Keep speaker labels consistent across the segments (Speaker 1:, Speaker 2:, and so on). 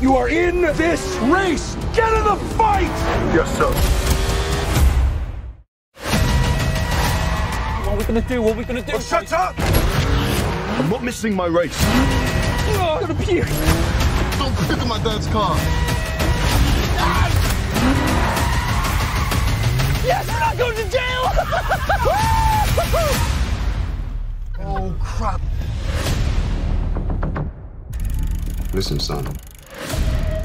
Speaker 1: You are in this race. Get in the fight.
Speaker 2: Yes, sir.
Speaker 3: What are we gonna do? What are we gonna do?
Speaker 2: Oh, shut up! I'm not missing my race.
Speaker 3: Oh, I'm gonna puke.
Speaker 2: Don't pick my dad's car.
Speaker 3: Yes, we're not going to jail.
Speaker 2: Oh, crap.
Speaker 4: Listen, son.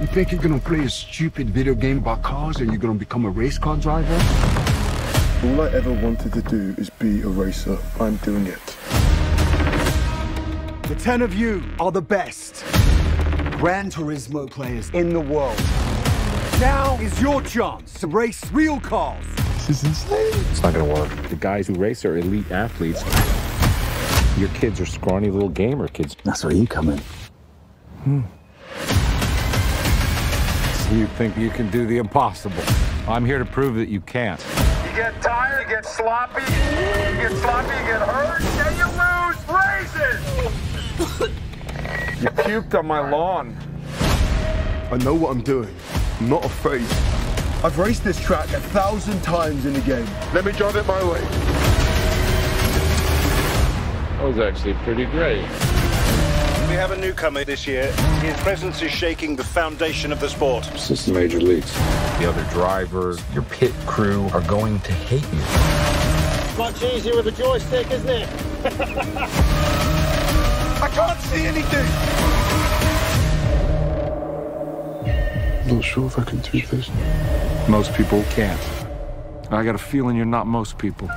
Speaker 4: You think you're gonna play a stupid video game about cars and you're gonna become a race car driver?
Speaker 2: All I ever wanted to do is be a racer. I'm doing it.
Speaker 1: The ten of you are the best Gran Turismo players in the world. Now is your chance to race real cars.
Speaker 2: This is insane.
Speaker 5: It's not gonna work. The guys who race are elite athletes. Your kids are scrawny little gamer kids.
Speaker 1: That's where you come in. Hmm.
Speaker 6: You think you can do the impossible. I'm here to prove that you can't.
Speaker 7: You get tired, you get sloppy, you get sloppy, you get hurt, and you lose races!
Speaker 6: You puked on my lawn.
Speaker 2: I know what I'm doing. I'm not afraid. I've raced this track a thousand times in the game. Let me drive it my way.
Speaker 5: That was actually pretty great.
Speaker 8: We have a newcomer this year. His presence is shaking the foundation of the sport.
Speaker 5: Since the major leagues. The other drivers, your pit crew are going to hate you.
Speaker 7: Much easier with a joystick, isn't it?
Speaker 2: I can't see anything. I'm not sure if I can do this.
Speaker 6: Most people can't. I got a feeling you're not most people.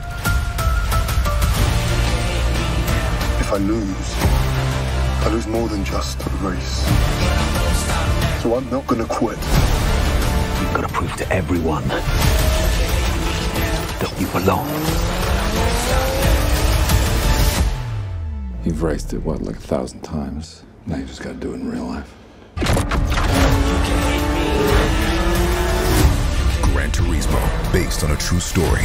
Speaker 2: If I lose, I lose more than just a race. So I'm not gonna quit.
Speaker 1: You've got to prove to everyone that you belong.
Speaker 6: You've raced it, what, like a thousand times? Now you just gotta do it in real life.
Speaker 9: Gran Turismo, based on a true story.